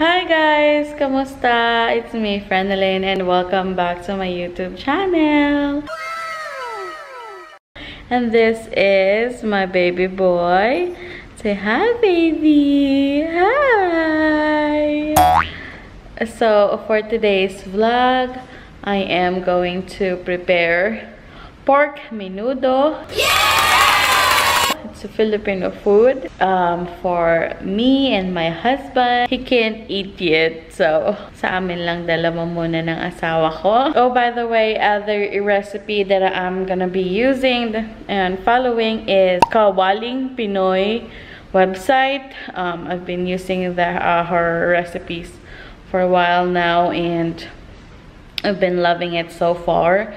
Hi guys! Kamusta? It's me, Freneline, and welcome back to my YouTube channel. And this is my baby boy. Say hi, baby! Hi! So, for today's vlog, I am going to prepare pork menudo. It's a Filipino food um, for me and my husband. He can't eat yet, so sa amin lang dalawa muna ng asawa ko. Oh, by the way, other recipe that I'm gonna be using and following is Kawaling Pinoy website. Um, I've been using the, uh, her recipes for a while now and I've been loving it so far.